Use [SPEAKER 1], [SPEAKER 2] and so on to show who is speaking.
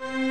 [SPEAKER 1] you